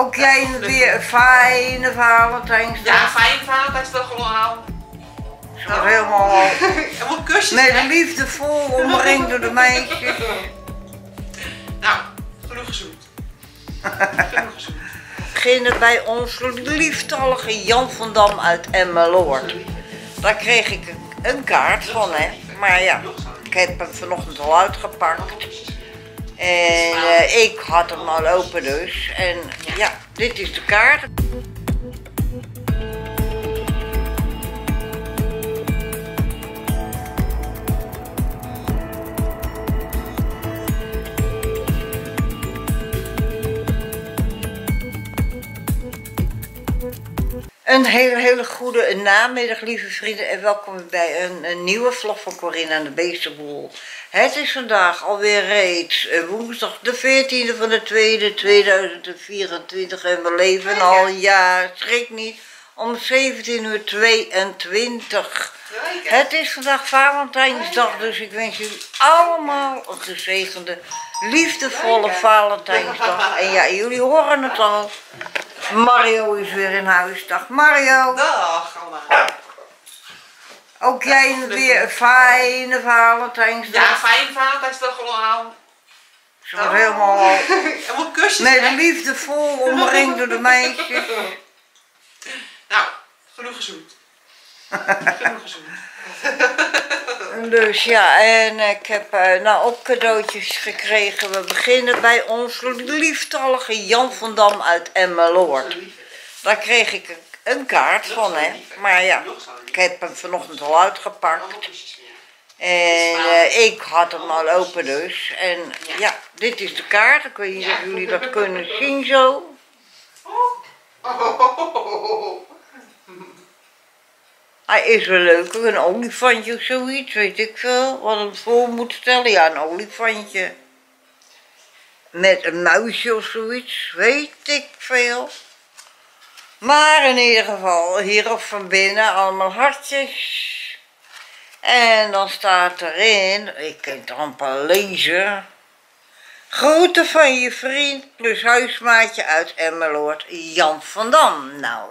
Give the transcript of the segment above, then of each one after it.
Ook jij weer een fijne Valentijnsdag. Ja, fijn Valentijnsdag allemaal. Zo helemaal Helemaal kusjes. met hè? liefdevol omringd door de meisjes. Nou, genoeg gezoend. genoeg gezoend. beginnen bij onze lieftallige Jan van Dam uit Emmeloord. Daar kreeg ik een- kaart van, hè. Maar ja, ik heb hem vanochtend al uitgepakt. En ik had hem al open dus. En ja, dit is de kaart. Een hele, hele goede namiddag, lieve vrienden, en welkom bij een, een nieuwe vlog van Corinne aan de Beestenboel. Het is vandaag alweer reeds eh, woensdag de 14e van de 2e 2024 en we leven al, ja, schrik niet, om 17.22 uur. 22. Het is vandaag Valentijnsdag, dus ik wens jullie allemaal een gezegende, liefdevolle Valentijnsdag. En ja, jullie horen het al. Mario is weer in huis. Dag Mario. Dag allemaal. Ook jij weer een fijne Valentijnsdag. Ja, fijn Valentijnsdag allemaal. Zo helemaal Helemaal kusjes. met hè? liefdevol omringd door de meisjes. Nou, genoeg gezoend. Genoeg. Dus ja, en ik heb eh, nou ook cadeautjes gekregen. We beginnen bij onze lieftallige Jan van Dam uit Emmeloord. Daar kreeg ik een, kaart van, hè. Maar ja, ik heb hem vanochtend al uitgepakt. En eh, ik had hem al open dus. En ja, dit is de kaart. Ik weet niet of jullie dat kunnen zien zo. Hij is wel leuk, een olifantje of zoiets, weet ik veel. Wat het voor moet stellen. Ja, een olifantje. Met een muisje of zoiets, weet ik veel. Maar in ieder geval, hier of van binnen, allemaal hartjes. En dan staat erin, ik kan het amper lezen. Groeten van je vriend plus huismaatje uit Emmeloord, Jan van Dam. Nou,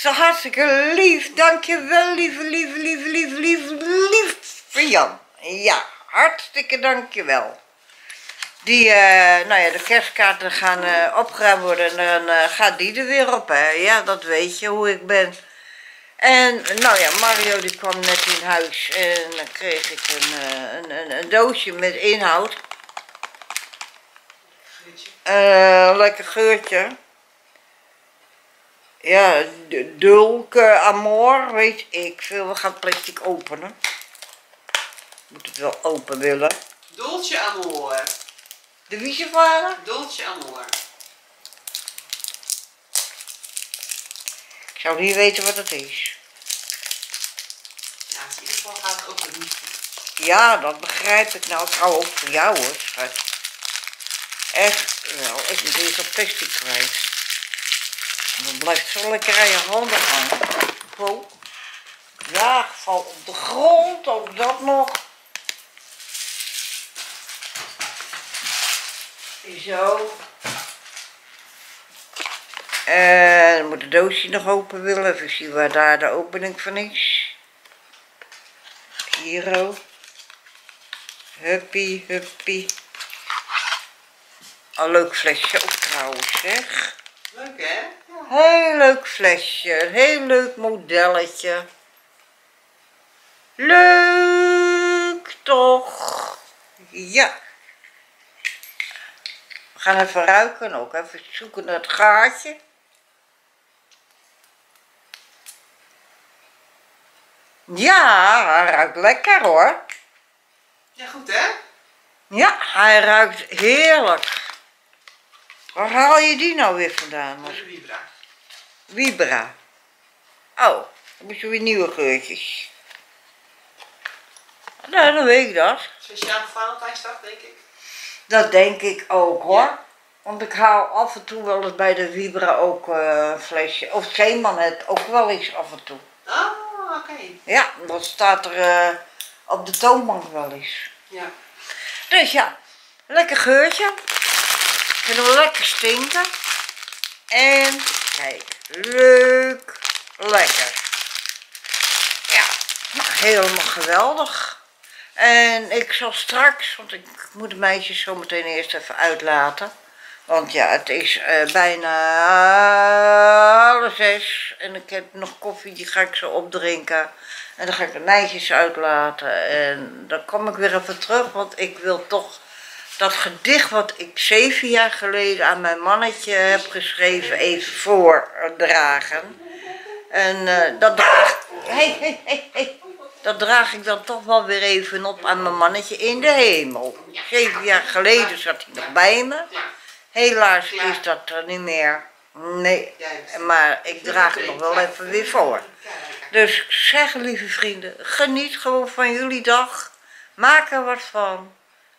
toch hartstikke lief. Dankjewel, lieve, lieve, lieve, lieve, lieve, lieve Jan. Ja, hartstikke dankjewel. Die, eh, nou ja, de kerstkaarten gaan eh, opgeruimd worden en dan eh, gaat die er weer op, hè. Ja, dat weet je hoe ik ben. En nou ja, Mario die kwam net in huis en dan kreeg ik een, een, een, doosje met inhoud. Lekker geurtje. Ja, dulke amor, weet ik veel. We gaan plastic openen. Moet het wel open willen. Dolce amore. De wiezenvader? Dolce amore. Ik zou niet weten wat het is. Ja, in ieder geval gaat het over liefde. Ja, dat begrijp ik. Nou, ik hou ook van jou hoor, schat. Echt wel. Ik moet eerst dat plastic kwijt. Dan blijft lekker je handen hangen. Zo. Ja, val op de grond, ook dat nog. Zo. En dan moet het doosje nog open willen. Even zien waar daar de opening van is. Hierop. Huppie, huppie. Een leuk flesje ook trouwens, zeg. Leuk hè? Heel leuk flesje, heel leuk modelletje. Leuk toch? Ja. We gaan even ruiken ook, even zoeken naar het gaatje. Ja, hij ruikt lekker hoor. Ja, goed hè? Ja, hij ruikt heerlijk. Waar haal je die nou weer vandaan? Dat is een Vibra. Vibra. Oh, dan moet je weer nieuwe geurtjes. Nou, dan weet ik dat. Speciaal voor Valentijnsdag, denk ik. Dat denk ik ook hoor. Ja. Want ik haal af en toe wel eens bij de Vibra ook eh, een flesje. Of Zeeman het ook wel eens af en toe. Ah, oké. Ja, dat staat er eh, op de toonbank wel eens. Ja. Dus ja, lekker geurtje. Kunnen we lekker stinken. En kijk, leuk, lekker. Ja, nou, helemaal geweldig. En ik zal straks, want ik moet de meisjes zo meteen eerst even uitlaten. Want ja, het is uh, bijna half zes en ik heb nog koffie, die ga ik zo opdrinken. En dan ga ik de meisjes uitlaten en dan kom ik weer even terug, want ik wil toch dat gedicht wat ik zeven jaar geleden aan mijn mannetje heb geschreven even voordragen. En uh, dat draag, dat draag ik dan toch wel weer even op aan mijn mannetje in de hemel. Zeven jaar geleden zat hij nog bij me. Helaas is dat er niet meer. Nee, maar ik draag het nog wel even weer voor. Dus zeg, lieve vrienden, geniet gewoon van jullie dag. Maak er wat van.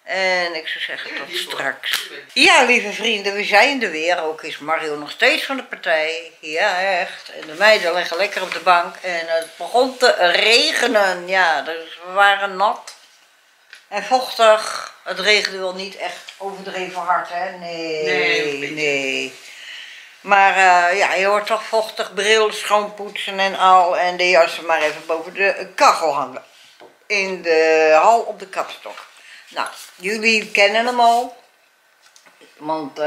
En ik zou zeggen tot straks. Ja, lieve vrienden, we zijn er weer. Ook is Mario nog steeds van de partij. Ja, echt. En de meiden liggen lekker op de bank. En het begon te regenen. Ja, dus we waren nat. En vochtig. Het regende wel niet echt overdreven hard, hè? Nee, nee. nee. Maar uh, ja, je hoort toch vochtig, bril schoonpoetsen en al. En de jassen maar even boven de kachel hangen. In de hal op de kapstok. Nou, jullie kennen hem al. Want uh,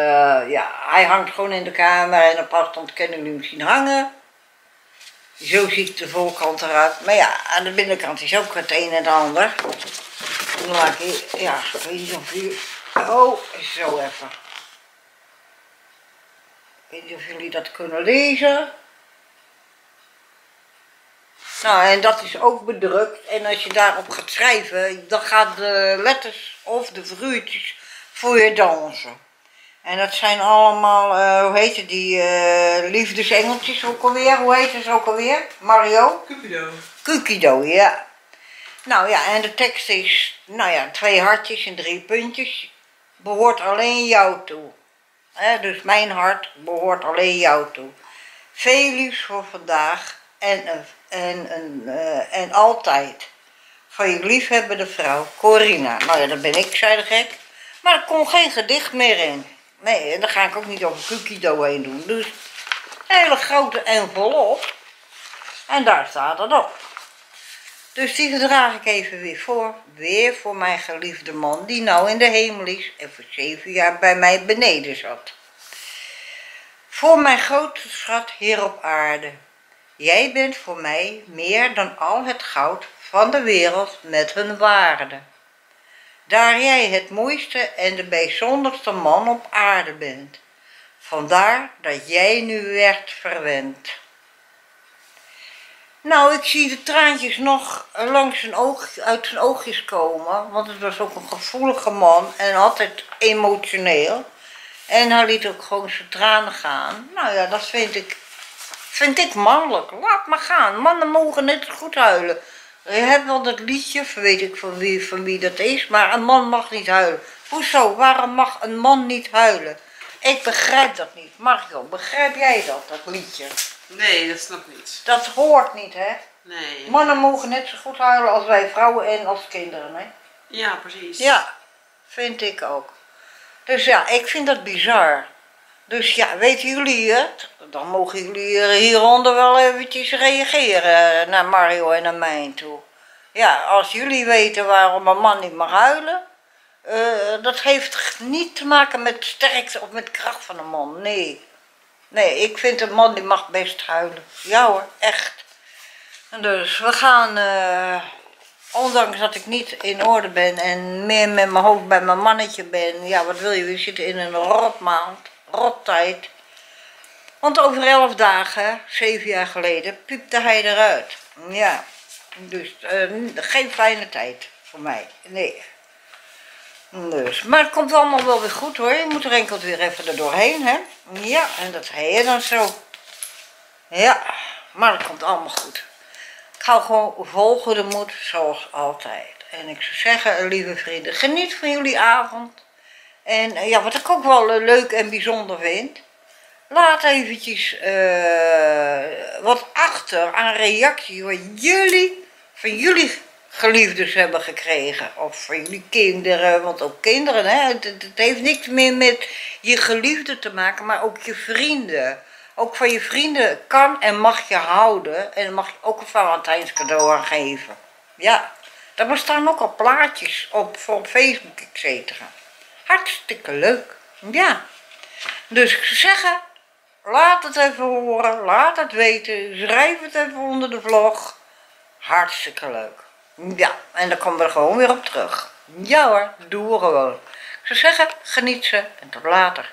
ja, hij hangt gewoon in de kamer en op afstand kennen jullie misschien hangen. Zo ziet de voorkant eruit. Maar ja, aan de binnenkant is ook het een en het ander. Dan maak ik, ja, niet of jullie... Oh, zo even. Ik weet niet of jullie dat kunnen lezen. Nou, en dat is ook bedrukt. En als je daarop gaat schrijven, dan gaan de letters of de figuurtjes voor je dansen. En dat zijn allemaal, uh, hoe heet het, die uh, liefdesengeltjes ook alweer. Hoe heet het ook alweer? Mario? Cupido. Cupido, ja. Nou ja, en de tekst is, nou ja, twee hartjes en drie puntjes. Behoort alleen jou toe. He, dus mijn hart behoort alleen jou toe. Veel liefs voor vandaag en, en, uh, en altijd. Van je liefhebbende vrouw, Corina. Nou ja, dat ben ik, zei de gek. Maar er kon geen gedicht meer in. Nee, en daar ga ik ook niet over Kukido heen doen. Dus een hele grote envelop. En daar staat het op. Dus die draag ik even weer voor. Weer voor mijn geliefde man, die nou in de hemel is en voor zeven jaar bij mij beneden zat. Voor mijn grote schat hier op aarde. Jij bent voor mij meer dan al het goud van de wereld met hun waarde. Daar jij het mooiste en de bijzonderste man op aarde bent. Vandaar dat jij nu werd verwend. Nou, ik zie de traantjes nog langs zijn oog, uit zijn oogjes komen, want het was ook een gevoelige man en altijd emotioneel. En hij liet ook gewoon zijn tranen gaan. Nou ja, dat vind ik, vind ik mannelijk. Laat maar gaan. Mannen mogen net goed huilen. Je hebt wel dat liedje, weet ik van wie, van wie dat is, maar een man mag niet huilen. Hoezo? Waarom mag een man niet huilen? Ik begrijp dat niet. Marco, begrijp jij dat, dat liedje? Nee, dat snap ik niet. Dat hoort niet, hè? Nee. Mannen mogen net zo goed huilen als wij vrouwen en als kinderen, hè? Ja, precies. Ja, vind ik ook. Dus ja, ik vind dat bizar. Dus ja, weten jullie het? Dan mogen jullie hieronder wel eventjes reageren naar Mario en naar mij toe. Ja, als jullie weten waarom een man niet mag huilen, uh, dat heeft niet te maken met sterkte of met kracht van een man. Nee. Nee, ik vind een man die mag best huilen. Ja hoor, echt. Dus we gaan, uh, ondanks dat ik niet in orde ben en meer met mijn hoofd bij mijn mannetje ben. Ja, wat wil je, we zitten in een rotmaand, rottijd. Want over elf dagen, zeven jaar geleden, piepte hij eruit. Ja, dus uh, geen fijne tijd voor mij, nee. Dus, maar het komt allemaal wel weer goed hoor. Je moet er enkel weer even er doorheen, hè. Ja, en dat heet dan zo. Ja, maar het komt allemaal goed. Ik hou gewoon volgen de moed, zoals altijd. En ik zou zeggen, lieve vrienden, geniet van jullie avond. En eh, ja, wat ik ook wel eh, leuk en bijzonder vind. Laat eventjes uh, wat achter aan reactie wat jullie, van jullie geliefdes hebben gekregen. Of van jullie kinderen, want ook kinderen, hè. Het, heeft niks meer met je geliefde te maken, maar ook je vrienden. Ook van je vrienden kan en mag je houden en mag je ook een Valentijns cadeau aan geven. Ja, daar bestaan ook al plaatjes op, voor Facebook, et cetera. Hartstikke leuk. Ja. Dus ik zou zeggen, laat het even horen, laat het weten, schrijf het even onder de vlog. Hartstikke leuk. Ja, en dan komen we er gewoon weer op terug. Ja hoor, doe gewoon. Ik zou zeggen, geniet ze en tot later.